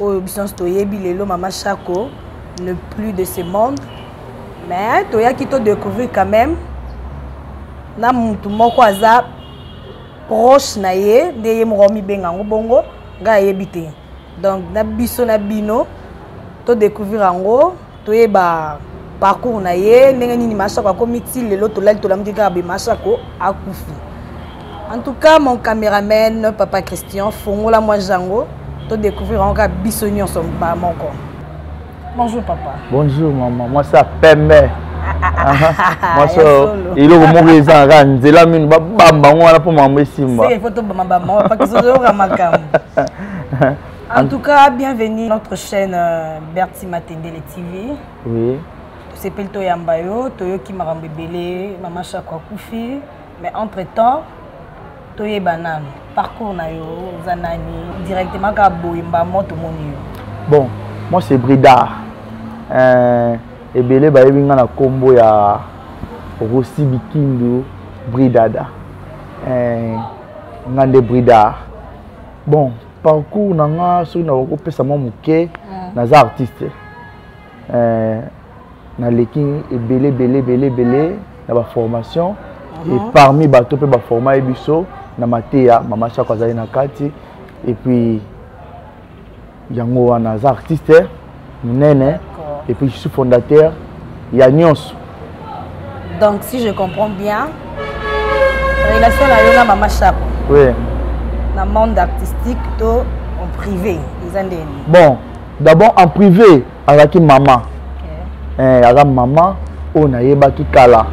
oyo biso nyonso toyebi lelo mama shako ne plus de ce monde mais toyaki to découvrir quand même na mutu moko aza proche na ye nde ye moko omibenga yango bongo ngai ayebi te donc na biso na bino to découvrir yango toyeba parcours na ye ndenge nini masako akomi ti lelo tolali tolamuki kaka be masako akufi en tout cas mon cameraman papa christian fongola mwa jango todécouvrir yango kaka biso nyonso ba moko bonjour papa bonjour mama mwasi ya pembe mwasi oyo eloko moko ezanga kaka nzela mino babamba yango wana mpo makambo esimba En tout cas, bienvenue notre chaîne euh, Berti Matendele TV. Oui. Tosepeli toyamba yo, toyoki makambo ebele, mama Shako akufi, mais entre-temps toyeba nanu parcours na yo oza nani directement kaka boye mbamo tomoni yo. Bon, moi c'est Brida. Euh, ebele bayebi nga na kombo ya Rossi Bikindu Bridada. Euh, nga nde Brida. Bon, parcours na nga soki nakoki kopesa mwa moke ah. naza artiste eh, naleki ebele ebele ebele ebele na baformation uh-huh. et parmi bato mpe baforma ye biso na mateya mama chako azali na kati et puis yango wana aza artiste munene et puis je suis fondateur ya nyonso donc si je comprends bien relation na yo na mama chapo oui. na monde artistique to en privé eza ndeni bon d'abord en privé azalaki mama okay. eh, aza mama oyo nayebaki kala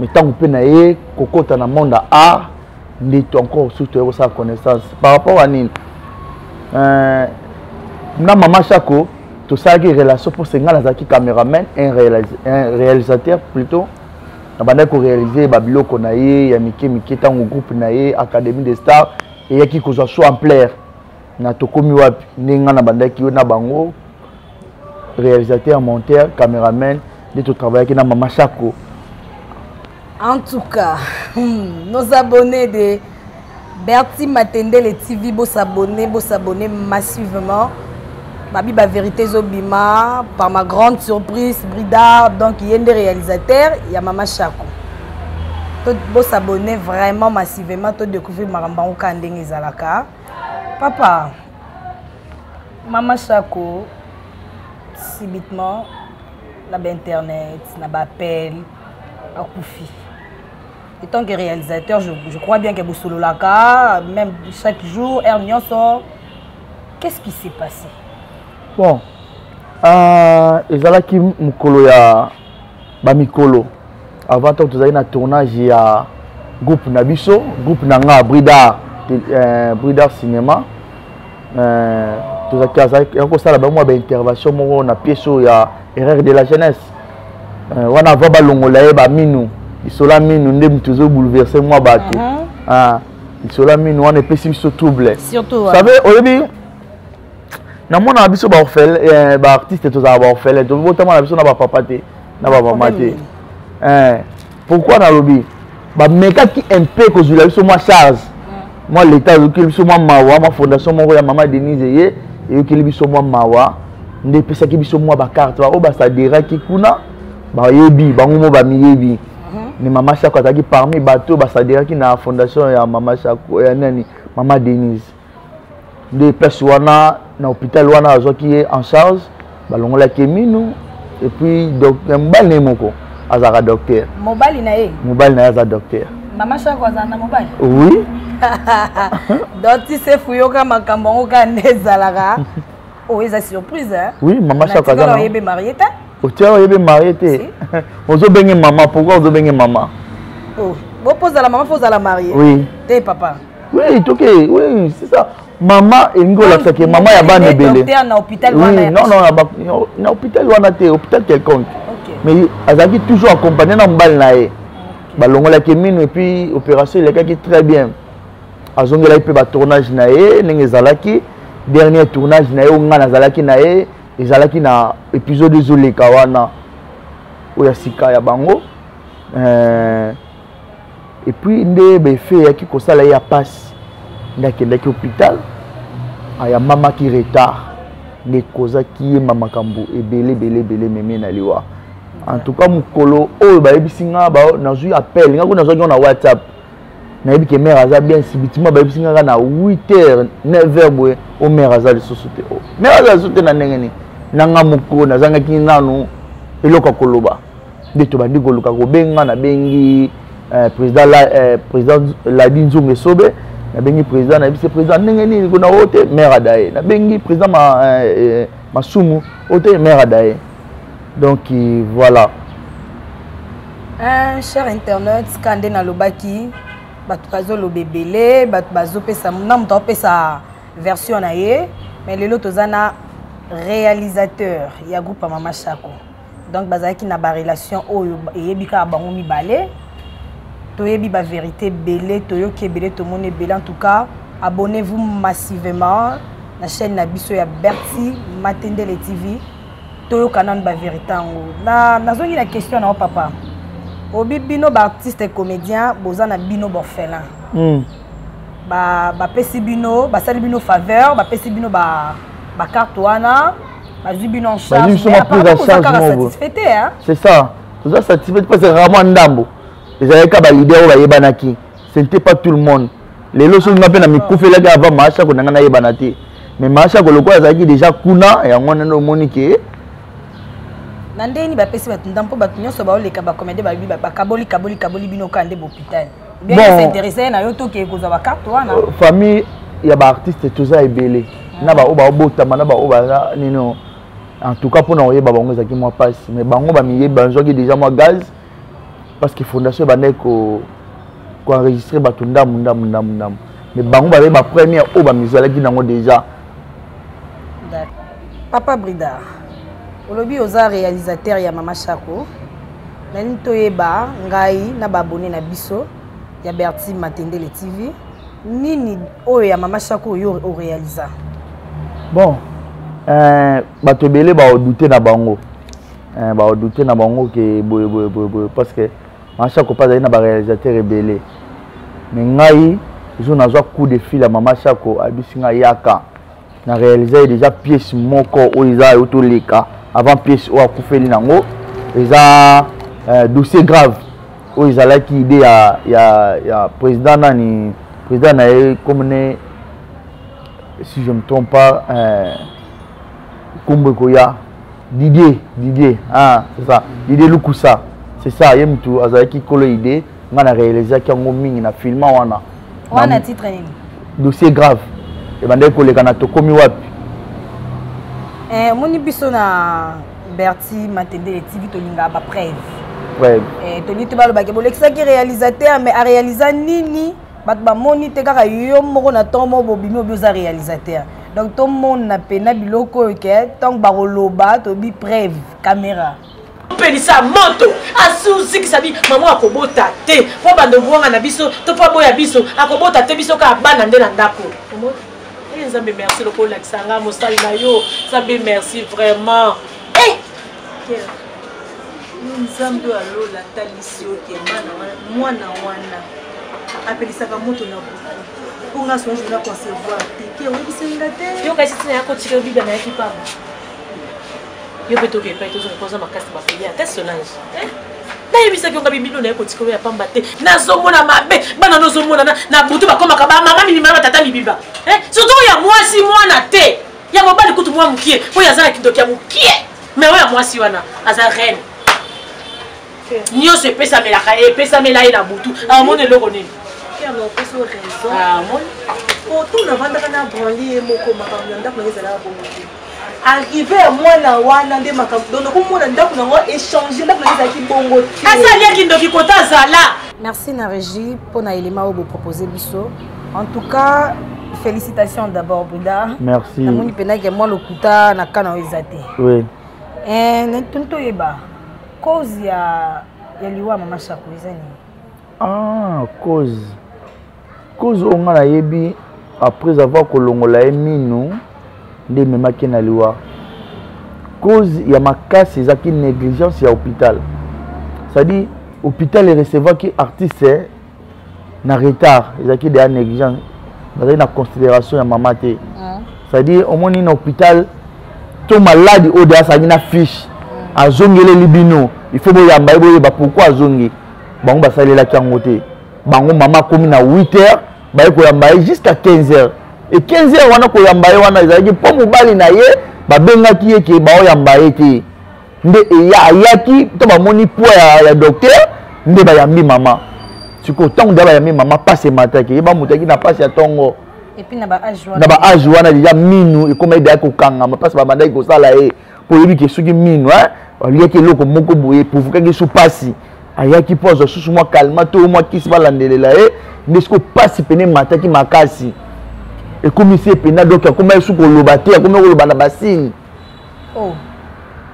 me ntango mpe na ye kokota na monde ya art ndeti encore susu toye kosala connaissance par rapport à nini euh, na mama shako tosalaki relation mpo senga nazalaki cameraman un réalisateur plutôt nabandaki koréalise babiloko na ye ya mike mike ntango groupe na ye académie de star eyaki kozwa soi ampleur na tokomi wapi nde ngai nabandaki yo na bango réalisateur monteur cameraman nde totravaillaki na mama shako en tout cas hmm, nos abonnés de berti matendele tv bosabonne bosabonne massivement babi baverité ezobima par ma grande surprise brida donc ye nde réalisateur ya mama shako bosabonne vraiment massivement todécouvrir makambo yango kaka ndenge ezalaka papa mama shako subitement na bainternet na baappel akufi étant que réalisateur je, je crois bien que bosololaka même chaque jour heure nyonso qu'est-ce qui s'est passé bon euh, ezalaki mokolo ya ba mikolo avant ntango tozali na tournage ya groupe na biso groupe na nga bridar euh, bridar cinéma euh, tozalaki azalaki kosala bango mwa baintervention moko na pièce oyo ya erreur de la jeunesse euh, wana avant balongola ye baminu isola minu nde moto ezobouleverse mwa bato uh -huh. ah, isola minu wana epesi biso trouble surtout savez oyebi na mwana na biso baorfele eh, baartiste tozala baorfele tobotama na biso na bapapa te na bamama te eh, pourquoi nalobi bamekaki mpe kozwila biso mwa charge mwa leta ayokeli biso mwa mawa mwa fondation moko ya mama denise eye eyokeli biso mwa mawa nde epesaki biso mwa bakarte baoyo basaderaki kuna bayebi bango mo bamiyebi ni mhm. mama shako azalaki parmi bato basaderaki na fondation ya mama shako ya nani mama denise nde place wana na hôpital wana azwaki ye en charge balongolaki ye mino et puis mobali na ye moko azalaka docteur mobali na ye mobali na ye aza docteur mama shako azala na mobali oui doti sefu yoka makambo yango kaka nde ezalaka oyo oh, eza surprise eh? oui mama shako aza oyebe marie te otia oyebe marie te ozobenge mama pourkoi ozobenge mama oh, bopozala mama fo ozala marie oui te papa oui toke oui c'est ça mama elingi olakisa ke mama ya bana ebele na hôpital wana te hôpital quelconque mais azalaki toujours accompagné na mobali na ye balongolaki mino epuis opération elekaki très bien azongelaki mpe batournage na ye ndenge ezalaki dernier tournage na ye oyo ngai nazalaki na ye ezalaki na épisode ezoleka wana oyo ya sika ya bango euh, epuis nde baefe eyaki kosala ye ya mpasi nde akendaki hôpital ayambamaki retard nde ekozaki ye ma makambo ebele ebele ebele meme na liwa en tout cas mokolo oyo bayebisi nga nazwi appel nga ko nazwaki ngo na whatsapp nayebi ke mare aza bien sibitima bayebisi nga na 8 heures 9 heures boye o oh, mare aza lisusu te o oh, mare aza lisusu te na ndenge nini nanga moko nazangaki nanu eloko ya koloba nde tobandi koluka kobenga nabengi eh, président eh, président ladi nzungu esobe nabengi président nayebi se président ndenge nini kuna oyo te maire adaye nabengi président ma, eh, masumu oyo te maire adaye donc voilà un cher internet ka nde nalobaki bato bazoloba ebele bato bazopesa na moto akopesa version na ye mais lelo toza na réalisateur ya groupe ya mama shako donc bazalaki na barelation oyo eyebi kaka bango mibale toyebi baverité ebele toyoki ebele tomoni ebele en tout cas abonnez-vous massivement na chaîne na biso ya berti matendele tv toyoka nanu baverité yango nazongi na question na yo papa obi bino baartiste comédien boza na bino borphelin mm. bapesi ba bino basali bino faveur bapesi bino bacarte ba wana bazwi bino en charge biso ma prise en charge moko c'est ça toza satisfait parce que rarement ndambo ezalaki ka balider oyo bayebanaki ce n'était pas tout le monde lelo soki nga mpe na mikufelaki avant maasha ko nanga nayebana te mais maasha ko lokola azalaki déjà kuna yango wana nde omoni ke na ndenge nini bapesi bato ndambo mpo bato nyonso baoleka bakomede balobi bakaboli kaboli kaboli bino kaka nde bopitali Euh, famille ya baartiste toza ebele ah. na baoyo baobotama na baoyo baza nino en tout cas mpona koyeba bango ezalaki mwa mpasi mais bango bamiyebi bazwaki déjà mwa gaz parce que fondation ebandaki koenregistre ko bato ndambu ndambu ndambu ndambu mais bango babe bapremière oyo bamizalaki nango déjà papa bridard olobi oza réalisateur ya mama chako nalingi toyeba ngai na baabone na biso ya berti matendele tv nini oyo ya mama shako oyo orealisa bon eh, bato ebele baodoute na bango eh, baodoute na bango ke boye boye boye boye parce que mama shako mpe azali na barealisateur ebele me ngai jour nazwa coup de fil ya mama shako abisi ngai yaka na réalisa ye déjà pièce moko oyo eza yo toleka avant pièce oyo akufeli nango eza euh, dossier grave oyo ezalaki idée ya, ya, ya président nani président na ye comme ne si je me trompe pas euh, kombo ekoya didier didier ah, c'est ça didier lukusa c'est ça ye mutu azalaki kolo idée nga na realisaki yango mingi na filma wana wana titre nini dossier grave ebandaki koleka na tokomi wapi eh, omoni biso na berti matendele tv tolingaka bapreuve preuve eh, tolingi te balobaki bolekisaki réalisateur mais aréalisa nini bato bamoni te kaka yo moko na ntongo moko bobimi obi oza réalisateur donc tomona mpena biloko oyo ke ntango bakoloba toyebi preuve caméra pelisa moto asikisa bi mama akobota te mpo bando bwanga na biso to mpo aboya biso akobota te biso kaka bana nde na ndako eh, nzambe merci lokola olakisa nga mosali na yo nzambe merci vraiment eh! nzambe oyo alola atalisi yo te mwana wana apelisaka moto na buku mpo nga songe na concevoir te te oyebiseli nga te yo kasi ntina ya kotika yo biblia nayaki pamba yo mpe toke epai tozonga mpo oza makasi bapeli ata solange eh? nayebisaki onga bimino naye kotikolo ya pamba te nazomona mabe bana nozomona na butu bakomaka bamama mibimba batata mibimba eh? surtout ya mwasi mwana te ya mobali kutu mwa mokie mpo oyo aza na kindoki ya mokie me oyo ya mwasi wana aza reine nyonso epesamelaka ye epesamela ye na butu amoni eloko nini ah, otuna vandaka na branli ye moko makambo ya ndako na ye ezalaka bongo te arrive ya mwana wana nde makambo donc nakomona ndako na yango échange ndako na ezalaki bongo te kasi aliaki ndoki kota azala merci na régie mpo na elema oyo bopropose biso en tout cas félicitations d'abord buda merci namoni mpenake mwa lokuta na kana oyo eza te oui. eh, toni toyeba cause ya, ya liwa mama shako eza nini ah, cause Cause oyo nga nayebi après avoir kolongola ye minu nde ememaki na liwa cause ya makasi ezalaki négligence ya hôpital c'est-à-dire hôpital erecevaki artiste eh, na retard ezalaki deya négligence bazali na considération ya mama te ah. c'est-à-dire omoni na hôpital to maladi oyo deya azalaki na fiche ah. azongeleli bino il faut boyamba ye boyeba pourquoi azongi bango basalelaki yango te bango mama akomi na 8 heures baye koyamba ye jusqu'à 15 heures e 15 heures wana koyamba ye wana ezalaki mpo mobali na ye babengaki ye ke baoyamba ye te nde eya ayaki to bamoni pwa ya, ya docteur nde bayambi mama sikoyo ntango deja bayambi mama pasi emataki ye bamutaki na pasi ya ntongo na baage wana deja minu ekomaki deya kokangama mpasi babandaki kosala ye mpo oyebi ke soki mino aliaki eloko moko boye provokaki so mpasi ayaki mpo azwa susu mwa kalma to mwa kisi balandelela ye nde soki mpasi pene emataki makasi ekomisi ye mpenza donk akomaki soki koloba te akomaki koloba na basini oh.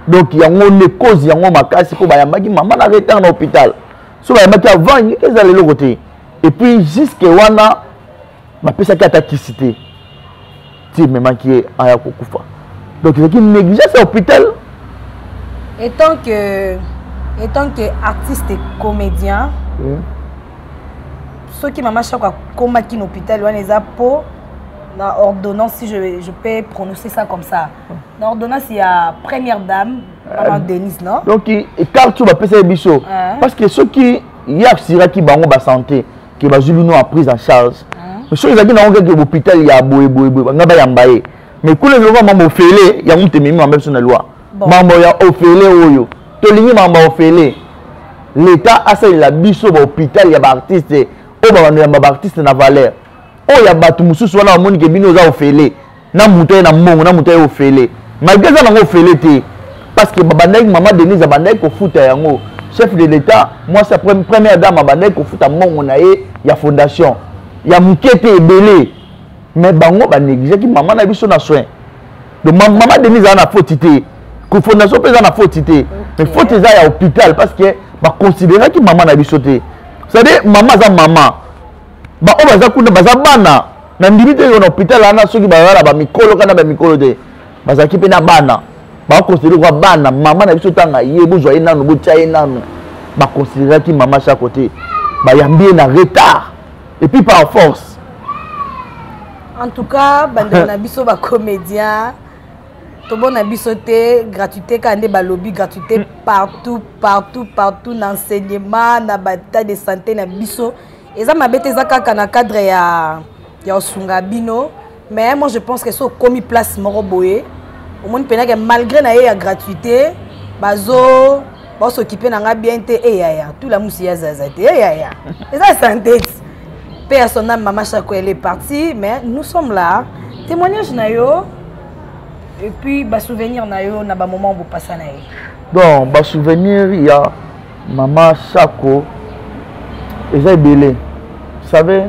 donk yango nde cause yango makasi mpo bayambaki mama na retard na hôpital so bayambaki avant ezala eloko te epuis juske wana bapesaki ata kisi te ti ememaki ye aya kokufa donc ezalaki négligence ya hôpital étant que étant que artiste et comédien hmm. soki mama shako akomaki na hôpital wana eza mpo na ordonnance si je, je peux prononcer ça comme ça na ordonnance ya première dame mama euh, denise non donc ekarte oyo bapesaki biso parce que soki ye asiraki bango basanté ke bazwi bino en prise en charge mais soki ezalaki nango keke bopital ya boyeboyeboye banga bayamba ye mais kuna ezalaka mambo ofele yango moto ememi mambo biso na loi mambo ya ofele oyo tolingi mambo ya ofele leta asalela biso bahopital ya baartiste oyo babando yamba baartiste na valeur oyo ya bato mosusu wana bamoni ke bino oza ofele na moto aye na mbongo na moto aye ofele malgré eza nango ofele te parce que babandaki mama denise abandaki kofuta yango chef de l'état mwasi première dame abandaki kofuta mbongo na ye ya fondation ya moke te ebele mais bango banégligaki mama na biso na soin donc mama denise aza na foti te fondation mpe eza na foti te mais foti eza ya hôpital parce que baconsideraki mama na biso te c'est-à-dire mama aza mama baoyo baza kuna baza bana na ndimi te na hôpital wana soki bazala bamikolo kana bamikolo te bazalaki mpe na bana bakonsidere kwa bana mama na biso ntanga ye bozwa ye nanu botya ye nanu bakonsideraki mama shako te bayambi ye na retard epuis par force en tout cas bandeko na biso bacomédien tobona biso te gratuité kaka nde balobi gratuité mm. partout partout partout na enseignement na batat de santé na biso eza mabe te eza kaka na cadre ya ya osunga bino mais moi je pense que so okomi place moko boye omoni mpena ke malgré na ye ya gratuité bazo baosokipe na ngai bien te eyaya eh, tula musi ya zaza te eyaya eh, eza sante ti mpe ya son ame mama chako elle est partie mais nous sommes là témoignage na yo et puis basouvenir na yo na bamoment bopasa na ye bon basouvenir ya Maman Shako, eza ebele. Vous savez,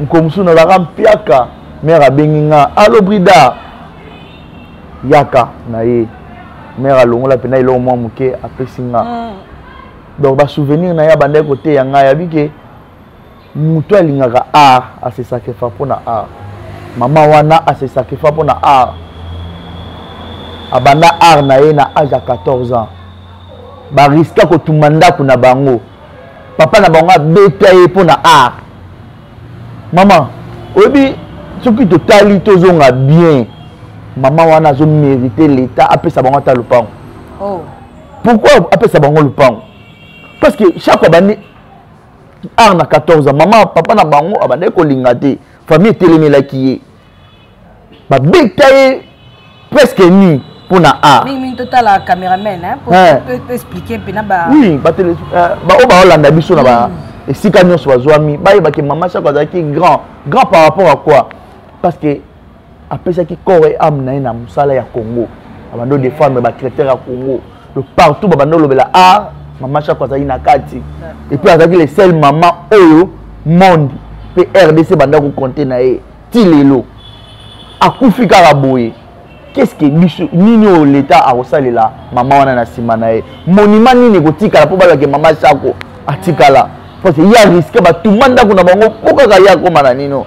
nkomusu na laka mpiaka, mère abengi nga, "Allo Brida, yaka na ye." Mère alongola pena eloko mwa moke apesi nga. Mm. Donc ba souvenir na ye abandaki koteya ngai abike moto alingaka art asesakefa mpo na art mama wana asesakefa mpo na art abanda art na ye na age ya 14 ans bariska kotumba ndako na bango papa na bango abeta ye mpo na art mama oyebi soki totali tozonga bien mama wana azomerite leta apesa bango ata lopango oh. pourquoi apesa bango lopango parce que chaque abandi art na 14 ans mama papa na bango abandaki kolinga te famille etelemelaki ye babeta ye presque nu mpo na art oui baoyo euh, baolanda biso na ba mm. esika nyonso bazwami bayebaki mama sako azalaki grand grand par rapport à quoi parce que apesaki corps et âme na ye na mosala ya congo abandi odefendre bacreteur ya congo donc partout babandi olobela a ah, mama chako azali na kati epuis azalaki le seul mama oyo monde mpe rdc banda kokonte na ye ti lelo akufi kaka boye qu'est-ce que biso nini oyo leta akosalela mama wana na nsima na ye monima nini ekotikala mpo balobake mama chako atikala parce que ye ariske batumba ndako na bango mpo kaka ye akoma na nino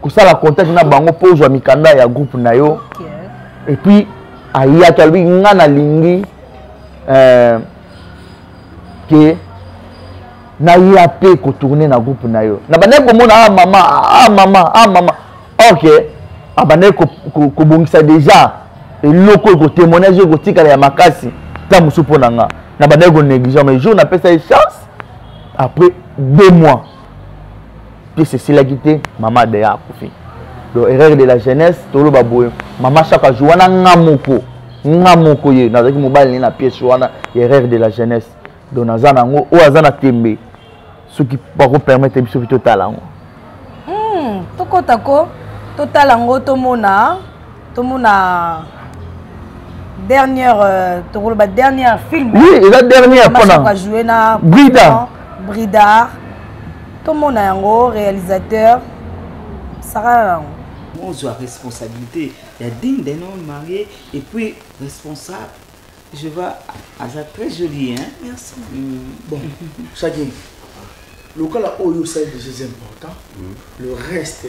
kosala contact na bango mpo ozwa mikanda ya groupe na yo okay. epuis ayaki alobi nga nalingi euh, ke naya mpe kotourne na groupe na yo nabandaki komona a ah, mama a ah, mama a ah, mama ok abandaki kobongisa ko, ko deja eloko ekotemoignage oyo ekotikala ya makasi ta mosusu mpo na nga nabandaki konéglige mais jour napesa ye chance après deux mois pese esilaki te mama adeya akufi donc erreur de la jeunesse toloba boye mama chaque ajour wana nga moko nga moko ye nazalaki mobali ne na pièce wana erreur de la jeunesse donc naza nango oyo aza na tembe soki bakopermettre biso mpe totala yango hmm, tokota ko totala yango tomona tomona dernière euh, tokoloba dernière film oui eza dernière mpona joue na brida bridar tomona yango réalisateur sara na yango ozwa responsabilité ya digne d'un homme marié et puis responsable je vois aza très joli hein merci mm. bon chacun lokola oyo osali déjà eza important mm. le reste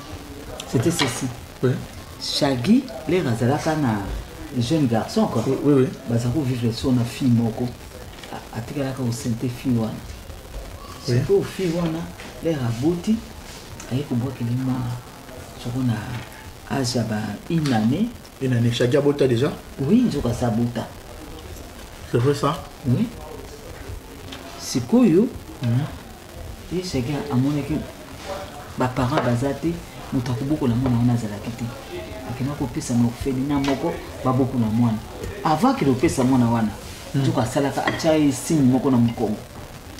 c'était ceci oui. shagi lere azalaka na jeune garçon quoi oui, oui, oui. baza kovivre so na fille moko atikalaka osente fille wana sikoyo oui. fille wana lere aboti aye kobwakeli mwana soko na age ya ba une année une année shagi abota déjà oui nzoka sa abota c'est vrai ça oui sikoyo mm -hmm. ye chacun amonaki baparent baza te moto akobokola mwana wana azalaki te akenda kopesa na orphelina moko babokola mwana avant akende kopesa mwana wana hmm. nzoka asalaka atya ye signe moko na mokongo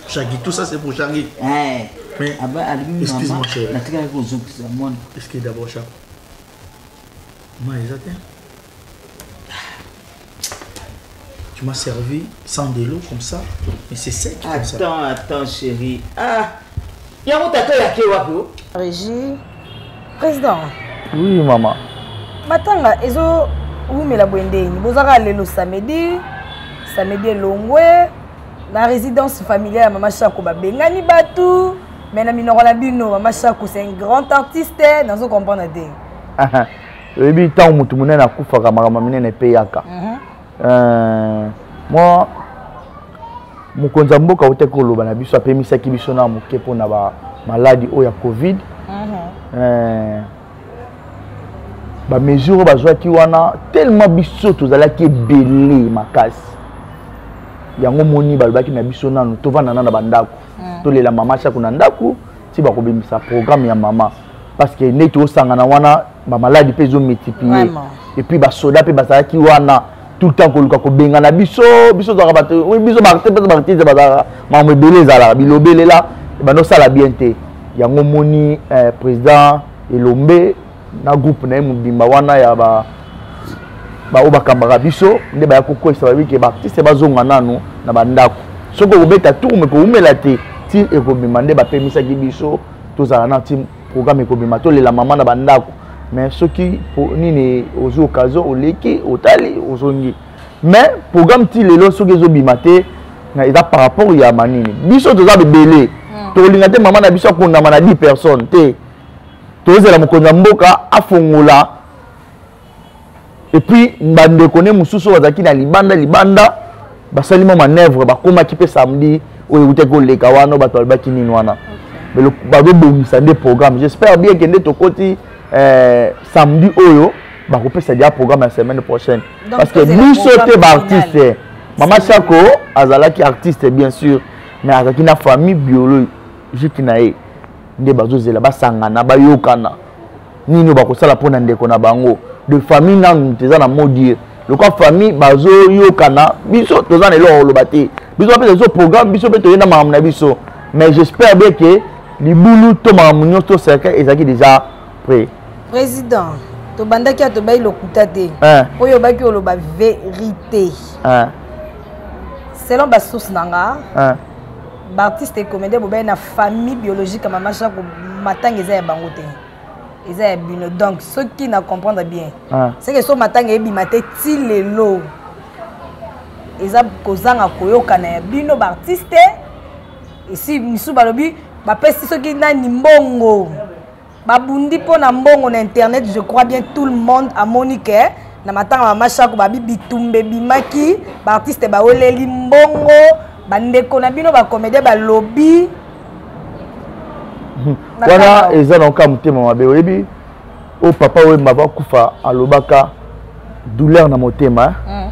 shagi tout ça c'est pour shagi eh, mais ah alingi mama natikaki kozokisa mwana est ce que d'abord shako Mayi eza te. Tu m'as servi sans de l'eau comme ça, mais c'est sec comme ça. Attends, attends, chérie. Ah, yango tata ya ke wapi o? Régie, président. Oui, maman. Matanga ezo wumela boye ndeni bozaka lelo samedi samedi elongwe na résidence familiale ya mama shako babengani bato mais na minoko na bino mama shako c'est un grand artiste nazo comprendre te oyebi ntango motu monene akufaka makambo minene mpe yaka mhm. euh, mwa mokonzi ya mboka autaki koloba na biso apemisaki biso na moke mpo na bamaladi oyo ya covid mhm. euh, bamesure oyo bazwaki wana tellement biso tozalaki ebele makasi yango moni balobaki na biso nanu tovanda na na bandako mm. tolela mama chaku na ndako ti bakobimisa programme ya mama parce que ndeti osangana wana bamaladi mpe ezomultiplier et puis basoda mpe bazalaki wana tout le temps koluka kobengana biso biso ozalaka bato biso baartiste bazalaka makambo ebele ezalaka bilobelela ebanda osala bien te yango omoni eh, président elombe na groupe na ye mobimba wana ya ba baoyo bakambaka biso nde baya kokwesa bayebi ke baartiste bazonga nanu na bandako soki okobeta tour me kowumela te ti ekobima nde bapemisaki biso tozala na ti programme ekobima tolela mama na bandako mais soki nini ozwi occasion oleki otali ozongi mais programme ti lelo soki ezobima te eza par rapport ya manini biso toza bebele hmm. tokolinga te mama na biso akondama na 10 personnes te tozela mokonzi ya mboka afongola epuis bandeko ne mosusu oyo bazalaki na libanda libanda basali mwa manœuvre bakomaki mpe samedi oyo eutaki koleka wana bato balobaki nini wana bazobongisa nde programme j'espère bien ke nde tokoti eh, samedi oyo bakopesa dia programme ya semaine prochaine parce que biso te baartiste mama chako azalaki artiste bien sûr mais azalaki na famille biologique na ye nde bazozela basangana bayokana nini oyo bakosala mpo na ndeko na bango de famille nanu moto eza na modie lokola famille bazoyokana biso toza na eloko koloba te biso bapesa biso programme biso mpe toyenda makambo na biso mais j'espère bien ke libulu to makambo nyonso to cercueil ezalaki déjà près président tobandaki ya tobai lokuta te oyo obaki oloba verité selon basource na nga baartiste et comédien bobali na famille biologique ya mama shako matanga eza ya bango te eza ya bino donc soki na comprendre bien ah. seke so matanga ebima te ti lelo eza kozanga koyokana ya bino baartiste esi misusu balobi bapesi soki nani mbongo babundi mpo na mbongo na internet je crois bien tout le monde amoni ke na matanga ma mashako babi bitumba ebimaki baartiste baweleli mbongo bandeko na bino bacomédien balobi hmm. wana eza na oka motema mabe oyebi oyo papa wemba bakufa alobaka douleur na motema eh? mm.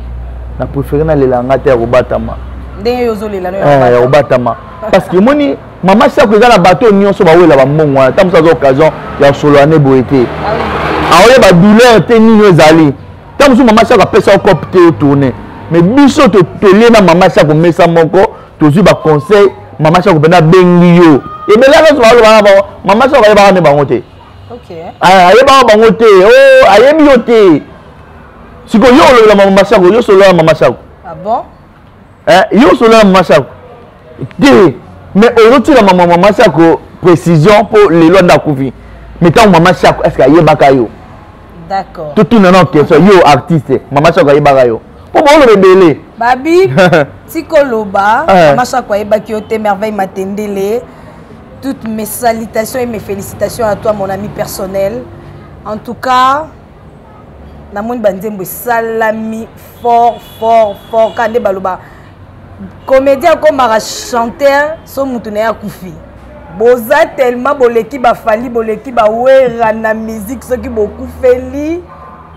na préféré nalela nga te ya kobatama ndenge yo ozolela eh, ya kobatama parce que omoni mama sako eza na bato nyonso bawela bambongo wana ntango mosu aza occasion ya kosolola ne boye te ah aoyeba douleur te nini ezali ntango mosusu mama sako apesa yo cope te otourne mais biso tolie na mama sako mesa moko tozwi baconseil mama sako mpenza abengi yo ebele nyonso baolobaa mama sako ayebaka nde bango te okay. Ah, ayebaka bango te o oh, ayebi yo te sikoyo yo olobela mama masako yo solola mama sako ah bon? eh, yo solola mama sako te mais ozotika mama mama sako précision mpo lelo anda akufi mais ntango mama sako est ce que ayebaka yo totuna na question yo artiste mama sako ayebaka yo mpo baoloba ebele babi tika oloba eh. masako ayebaki yo te merveille matendele toutes mes salutations et mes félicitations à toi mon ami personnel en tout cas namoni banzembo esalami fort fort fort kaka nde baloba comédien akomaka chanteur so motu na ye akufi boza tellement boleki bafali boleki bawera na musique soki bokufeli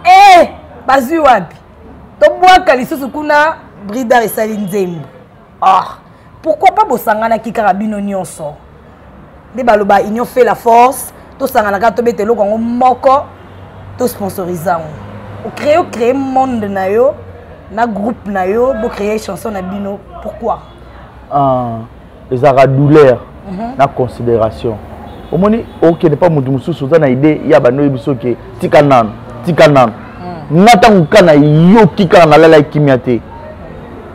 e eh, bazwi wapi tobwaka lisusu kuna bridar esali nzembo ah pourquoi pas bosanganaki kaka bino nyonso nde baloba union fait la force tosanganaka tobeta eloko yango moko tosponsorise yango ocree ocree monde na yo na groupe na yo bocree chanson na bino pourquoi uh. ezalaka douleur mhm. na considération omoni okende mpa moto mosusu oza na idée ya bando oyebi soki tika nano tika nano mhm. nga ntango ka nayoki kaka nalalaki kimia te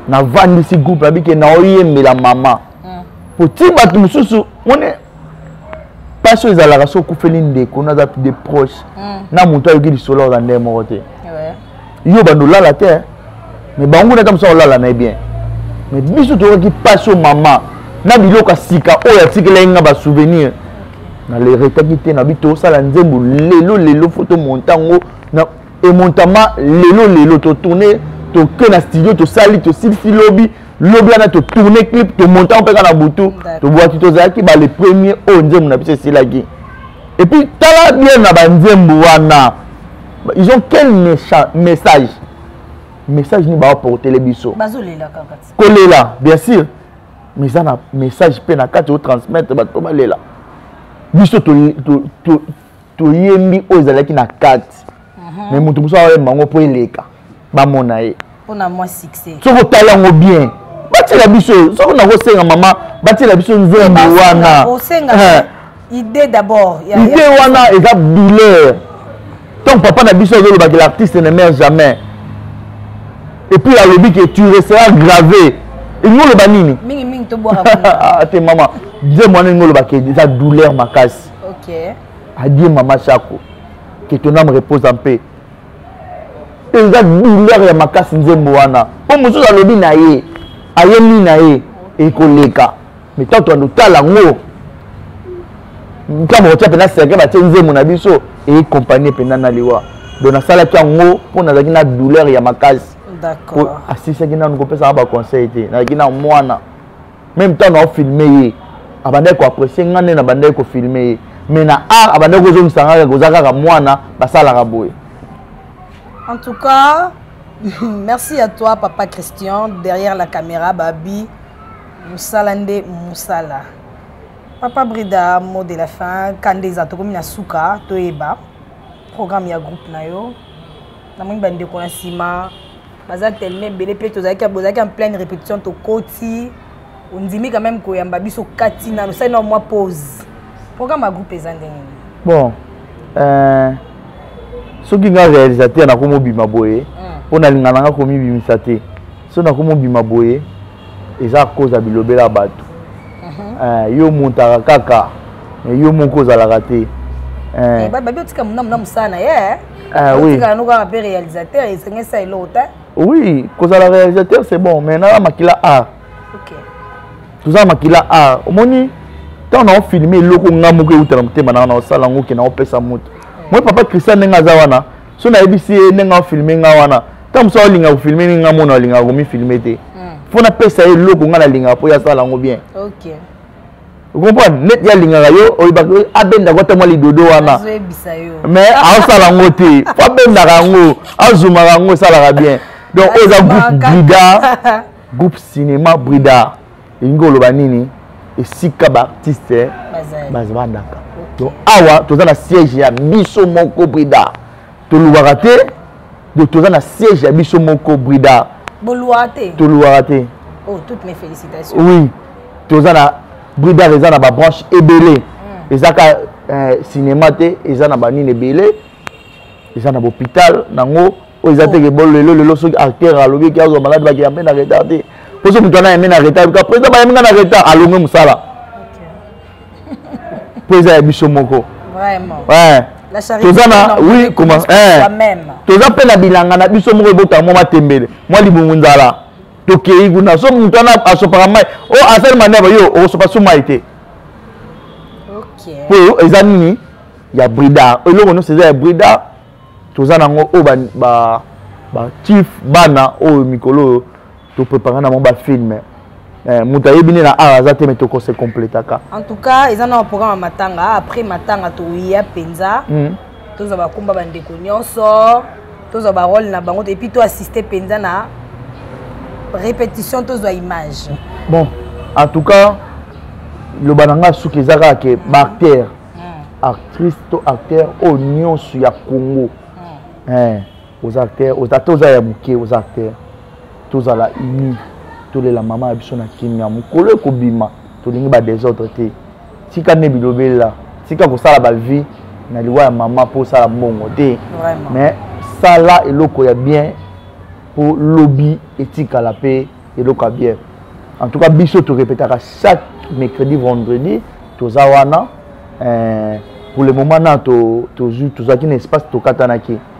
navandisi groupe nabike naoyembela mama mhm. po ti bato mosusu moni mpasi oyo ezalaka so okufeli ndeko naza de proche na moto ayoki lisolo aza ndenge moko te yo bando olala te eh. mais bango nata mosala olala na ye bien mais biso toyokaki mpasi o mama na biloko ya sika oyo atikelaki nga basouvenir na le retaki te na bi tosala nzembo lelo lelo fo tomonta yango na emontama lelo lelo totourne toke na studio tosali tosilisi lobi lobi wana totourne clip tomonta yango mpe kaka na butu tobwaki tozalaki bale premier oyo nzembo na biso esilaki epuis tala bien na banzembo wana ils ont quel message message nini baoportele biso kolela bien sûr mais eza na message mpe na kati otransmettre bato mpo balela biso toyembi oyo ezalaki na kati mais moto mosusu aoyemba yango mpo eleka bamona ye mpona mwa succès soki otala yango bien batiela biso soki nakosenga mama batiela biso nzembo wana eh. idée d'abord idée wana eza douleur donc papa na biso azoloba ke l'artiste ne meurt jamais et puis alobi ke tu restera gravé elingi oloba nini ah, te mama nzembo wana elingi oloba ke eza douleur makasi adie mama chako que ton âme repose en paix eza douleur ya makasi nzembo wana mpo mosusu alobi na ye ayembi na ye ekoleka mais tanto ando tala yango ntango kotya mpena cercle batye nzembo na biso ecompanie mpena na liwa donc nasalaki yango mpo nazalaki na douleur ya makasi asilisaki nanu kopesaka baconseil te nazalaki na mwana meme temps na ofilme ye abandaki koaprecie ngai nde nabandaki kofilme ye mais na art abandaki kozongisa ngai kaka oza kaka mwana basalaka boye en tout cas merci à toi papa christian derrière la caméra babi mosala nde mosala papa brida mot de la fin kanda eza tokomi na suka toyeba programme ya groupe na yo namoni bandeko na nsima baza telema ebele mpe tozalaki bozalaki en pleine répétition tokoti ondimi quand même koyamba biso kati nano sali nao mwa pause programme ya groupe eza ndenge nini bon euh, soki nga réalisateur nakomobima boye mpo hmm. nalinga nanga komibimisa te soki nakomobima boye eza cause ya bilobela ya bato mhm. euh, yo omontaka kaka yo moko ozalaka te eh. Eh, babi otika muna muna mosala na ye Ah oui. Tika nous kaka pe réalisateur et c'est ça il autre. Oui, cause la réalisateur c'est bon mais na makila a. OK. Tout ça makila a. Omoni tant on filmé loko ngamu ke utala mutema na na sala ngo ke na opesa mutu. Moi papa Christian nenga za wana. So na ebisi nenga filmé nga wana. Tant musa olinga ko filmé nga mona olinga ko mi filmé te. Faut na pesa ye loko nga na linga po ya sala ngo bien. OK. okomprendre neti ye alingaka yo oyebaka abendaka yo ata mwa lidodo wana mais aosala yango te po abendaka yango azumaka yango esalaka bien donc oyo eza groupe brida groupe cinéma brida elingi oloba nini esika baartiste bazabandaka donc awa toza na siège ya biso moko brida tolobaka te donc toza na siège ya biso moko brida boluaka te toluaka te oh, toutes mes félicitations oui toza na brida eza na babranche ebele mm. eza ka eh, cinéma te eza na banini ebele eza na bopital nango oyo eza teke bolo lelo lelo soki acteur alobi eke azwa malade bakea mpe na retard te mpo so moto wana yambe na retard ka président bayambi nga na retard alongue mosala mpo eza ya biso moko toza na oui comment eh toza mpe na bilanga na biso moko ebota mwa matembele mwa libungu nzala tokei kuna so moto wana asopaka mai o oh, asali maneva yo okosopa so mai te mpo eza nini ya bridar eloko nyonso eza ya bridar toza nango oyo batif bana oyo mikolo oyo to prépare na mo ba film eh, moto ayebi nde na art aza te me tokose completaka en tout cas eza na programme ya matanga ah, après matanga toya mpenza mm. tozwa bakumba bandeko nyonso tozwa barole na bango epuis to assiste mpenza na répétition tozwa image bon en tout cas loba na ngai suki eza kaka ke baacteur mm. actrice to acteur oyo nyonso ya congo mm. eh. aux acteurs aux acteurs oza ya moke aux acteurs tozala uni tolela mama ya biso na kimia mokolo ekobima tolingi ba desordre te tika nde bilobela tika kosala bavie na liwa ya mama mpo osala mbongo te mais sala eloko ya bien mpo lobi etikala mpe eloko ya bien en tout cas biso torepetaka chaque mercredi vendredi toza wana eh, pour le moment na tozwaki to, to na espace tokatanaki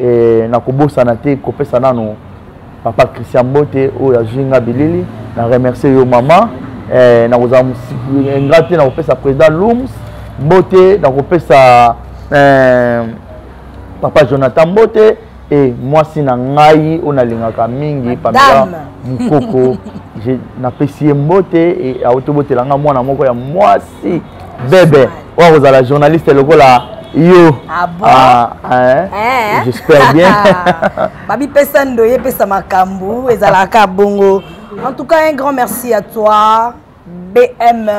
e, na kobosana te kopesa nano papa christian mbote oyo azwi nga bilili na remercie yo mama e, nakozala ingra te na kopesa président lums mbote na kopesa e, papa jonathan mbote e mwasi na ngai oyo nalingaka mingi pamela mokoko napesi ye mbote e, aotobotela ngai mwana moko ya mwasi bebe oyo akozala journaliste lokola yo ah bon? ah, hein? Eh? j'espère bien bamipesa ndoye epesa makambo ezalaka bongo en tout cas un grand merci à toi bm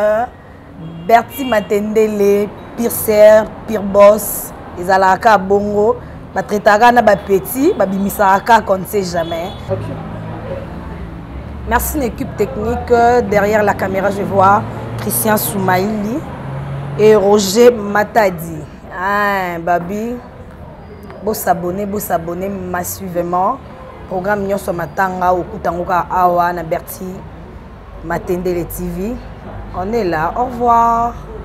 berti matendele pirser pirbos ezalaka kaka bongo batraitaka na bapetit babimisaka kaka on ne sait jamais okay. merci na équipe technique euh, derrière la caméra je vois christian soumaili et roger matadi ah, babi bosabone bosabone massivement programme nyonso matanga okuta yango kaka awa na berti matendele tv on est là au revoir